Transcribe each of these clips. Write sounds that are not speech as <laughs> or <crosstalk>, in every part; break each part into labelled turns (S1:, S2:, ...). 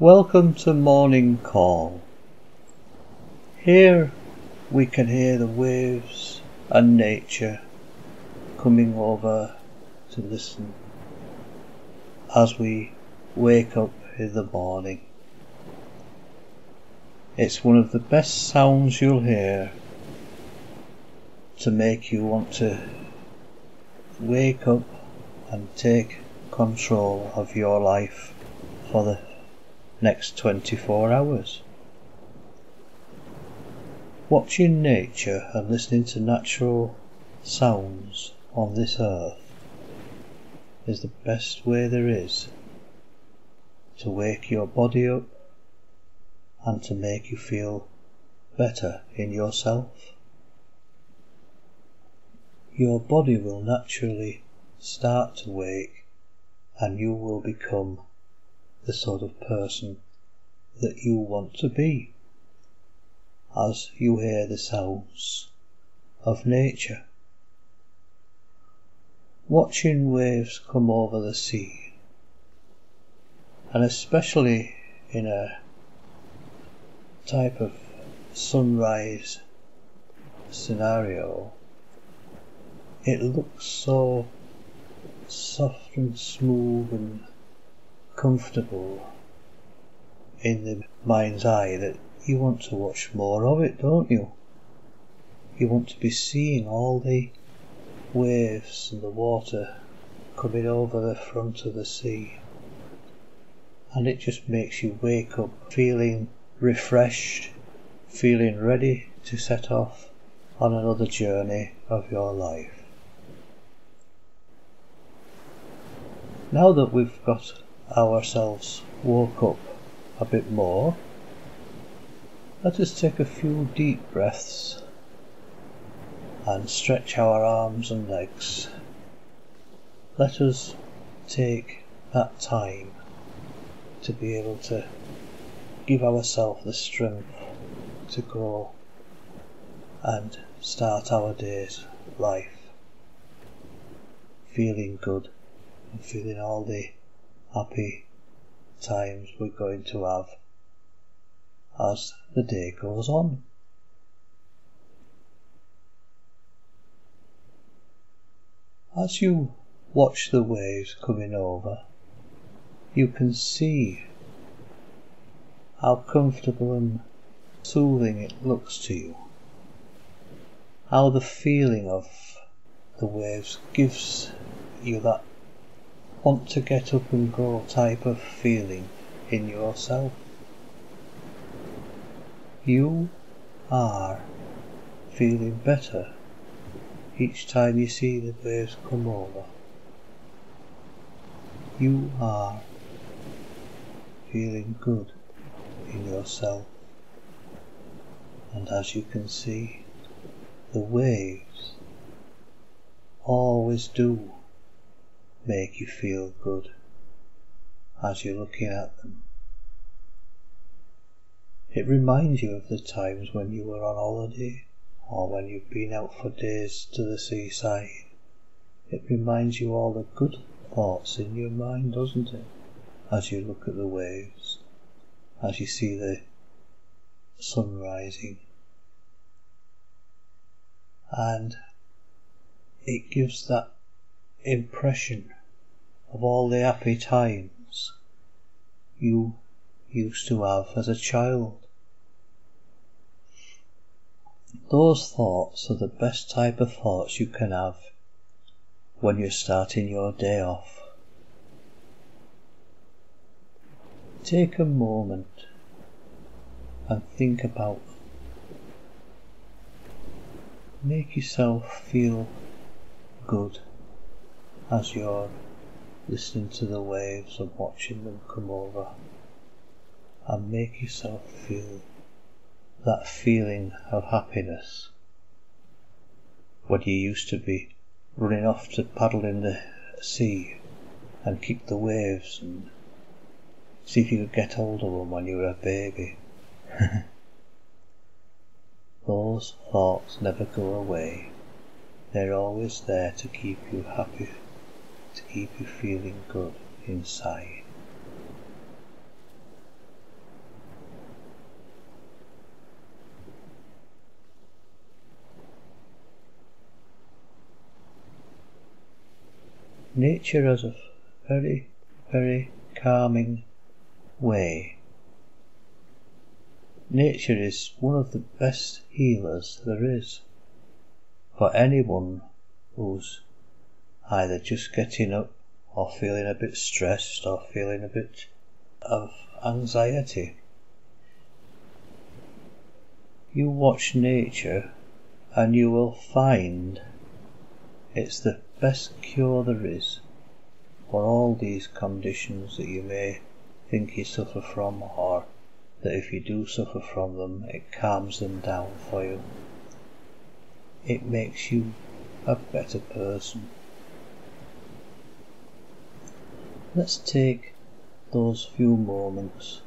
S1: Welcome to Morning Call. Here we can hear the waves and nature coming over to listen as we wake up in the morning. It's one of the best sounds you'll hear to make you want to wake up and take control of your life for the next 24 hours. Watching nature and listening to natural sounds on this earth is the best way there is to wake your body up and to make you feel better in yourself. Your body will naturally start to wake and you will become the sort of person that you want to be as you hear the sounds of nature. Watching waves come over the sea, and especially in a type of sunrise scenario, it looks so soft and smooth and comfortable in the mind's eye that you want to watch more of it, don't you? You want to be seeing all the waves and the water coming over the front of the sea. And it just makes you wake up feeling refreshed, feeling ready to set off on another journey of your life. Now that we've got ourselves woke up a bit more, let us take a few deep breaths and stretch our arms and legs. Let us take that time to be able to give ourselves the strength to grow and start our day's life feeling good and feeling all the happy times we're going to have as the day goes on. As you watch the waves coming over, you can see how comfortable and soothing it looks to you. How the feeling of the waves gives you that want to get up and go type of feeling in yourself. You are feeling better each time you see the waves come over. You are feeling good in yourself. And as you can see, the waves always do make you feel good as you're looking at them. It reminds you of the times when you were on holiday or when you've been out for days to the seaside. It reminds you all the good thoughts in your mind, doesn't it? As you look at the waves, as you see the sun rising. And it gives that impression of all the happy times you used to have as a child. Those thoughts are the best type of thoughts you can have when you're starting your day off. Take a moment and think about them. Make yourself feel good as you're listening to the waves and watching them come over and make yourself feel that feeling of happiness when you used to be running off to paddle in the sea and kick the waves and see if you could get hold of them when you were a baby. <laughs> Those thoughts never go away. They're always there to keep you happy to keep you feeling good inside. Nature has a very, very calming way. Nature is one of the best healers there is for anyone who's either just getting up or feeling a bit stressed or feeling a bit of anxiety. You watch nature and you will find it's the best cure there is for all these conditions that you may think you suffer from or that if you do suffer from them it calms them down for you. It makes you a better person. Let's take those few moments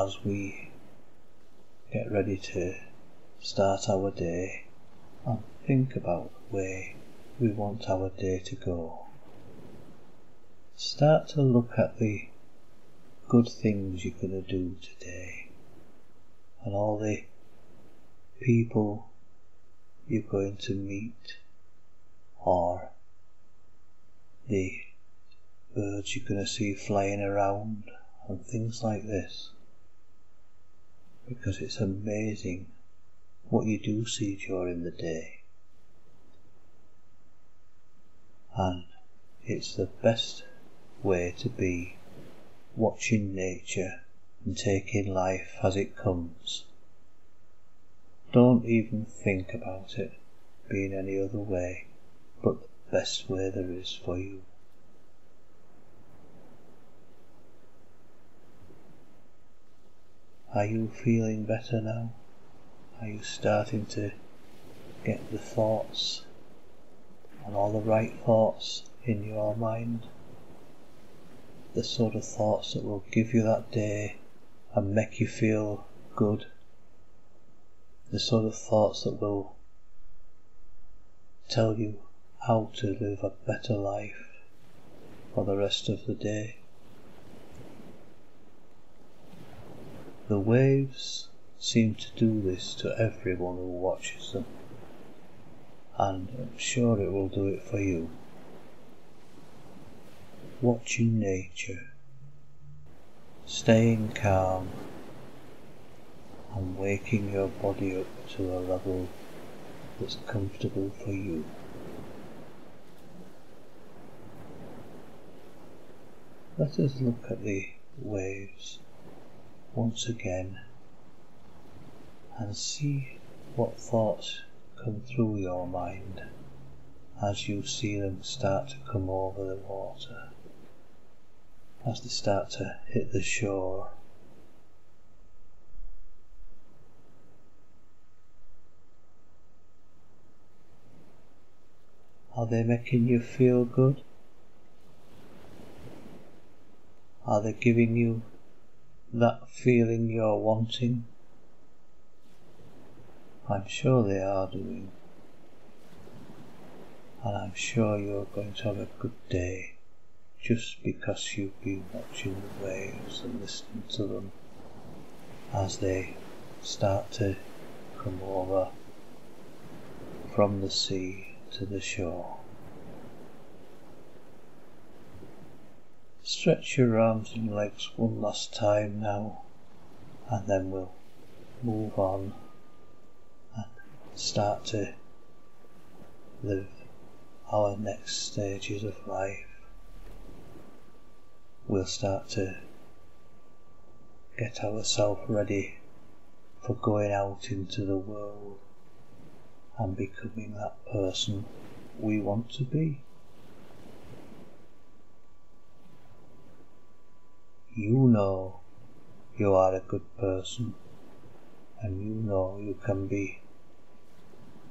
S1: as we get ready to start our day and think about the way we want our day to go. Start to look at the good things you're going to do today and all the people you're going to meet or the birds you're going to see flying around and things like this because it's amazing what you do see during the day and it's the best way to be watching nature and taking life as it comes. Don't even think about it being any other way but the best way there is for you. Are you feeling better now? Are you starting to get the thoughts and all the right thoughts in your mind? The sort of thoughts that will give you that day and make you feel good. The sort of thoughts that will tell you how to live a better life for the rest of the day. The waves seem to do this to everyone who watches them, and I'm sure it will do it for you. Watching nature, staying calm, and waking your body up to a level that's comfortable for you. Let us look at the waves once again and see what thoughts come through your mind as you see them start to come over the water, as they start to hit the shore. Are they making you feel good? Are they giving you that feeling you're wanting? I'm sure they are doing. And I'm sure you're going to have a good day just because you've been watching the waves and listening to them as they start to come over from the sea to the shore. Stretch your arms and legs one last time now, and then we'll move on and start to live our next stages of life. We'll start to get ourselves ready for going out into the world and becoming that person we want to be. You know you are a good person and you know you can be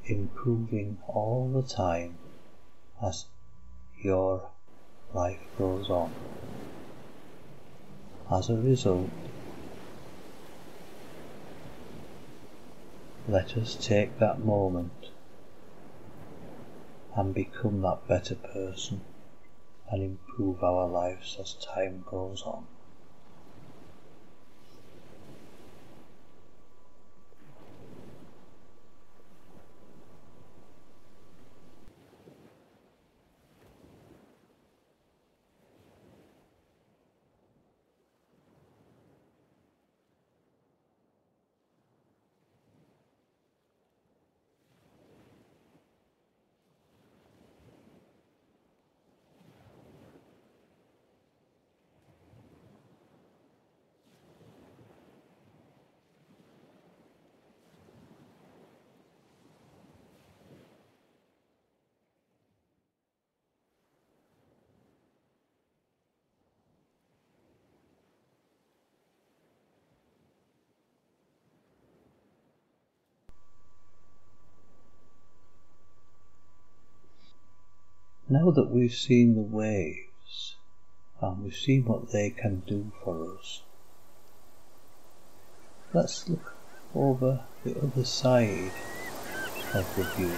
S1: improving all the time as your life goes on. As a result, let us take that moment and become that better person and improve our lives as time goes on. Now that we've seen the waves and we've seen what they can do for us, let's look over the other side of the view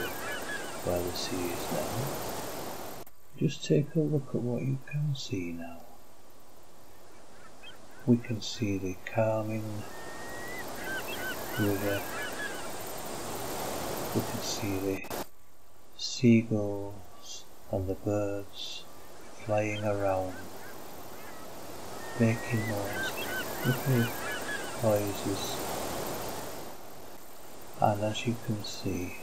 S1: where the sea is now. Just take a look at what you can see now. We can see the calming river. We can see the seagulls and the birds flying around, making those little noises. And as you can see,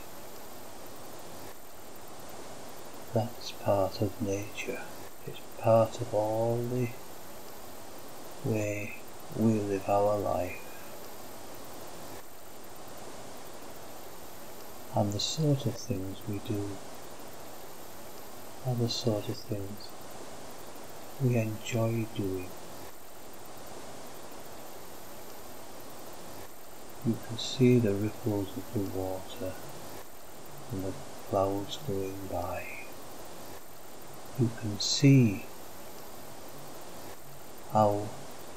S1: that's part of nature. It's part of all the way we live our life. And the sort of things we do the sort of things we enjoy doing. You can see the ripples of the water and the clouds going by. You can see how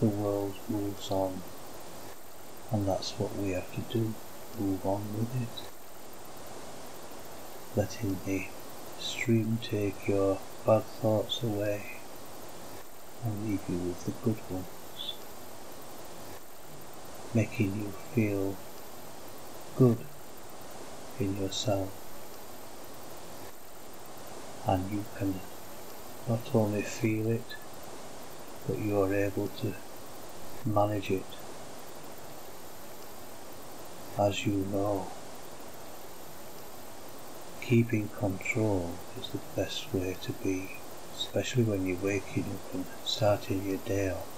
S1: the world moves on and that's what we have to do, move on with it. Let Letting the stream take your bad thoughts away and leave you with the good ones, making you feel good in yourself. And you can not only feel it, but you are able to manage it as you know. Keeping control is the best way to be, especially when you're waking up and starting your day off.